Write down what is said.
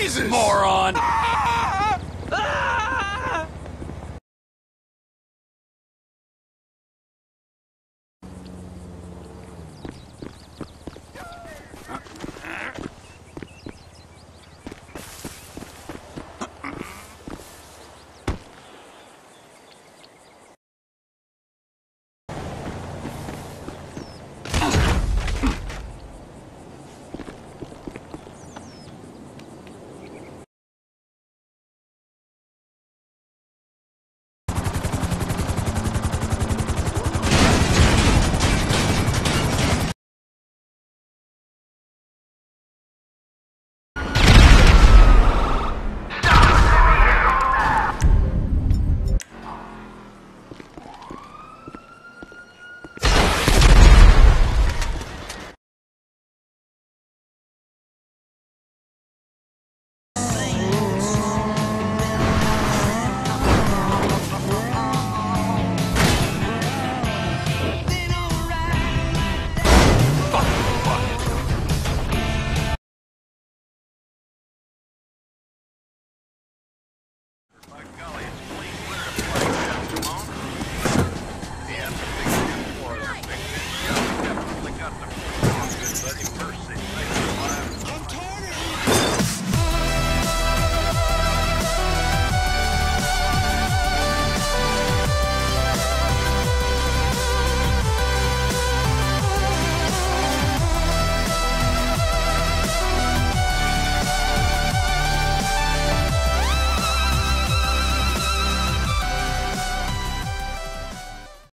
Jesus! Moron! Ah!